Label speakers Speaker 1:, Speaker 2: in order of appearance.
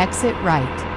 Speaker 1: exit right.